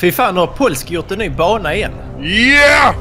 Fy fan, nu har Polsk gjort en ny bana igen. Yeah!